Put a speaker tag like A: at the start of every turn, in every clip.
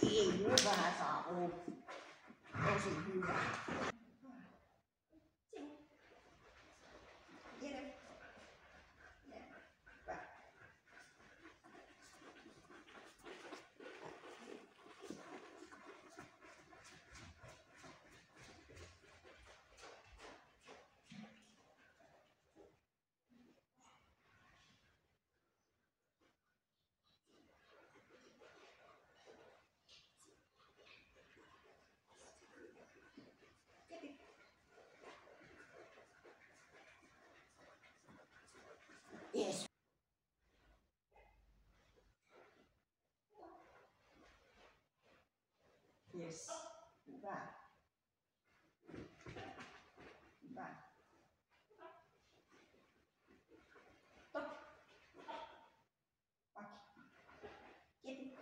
A: 48 Hyvä. Hyvä. Top. Pakki. Kieti.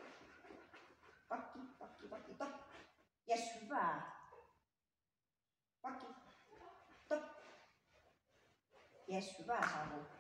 A: Pakki, pakki, pakki, top. Yes, hyvä. Pakki. Top. Yes, hyvä Samu.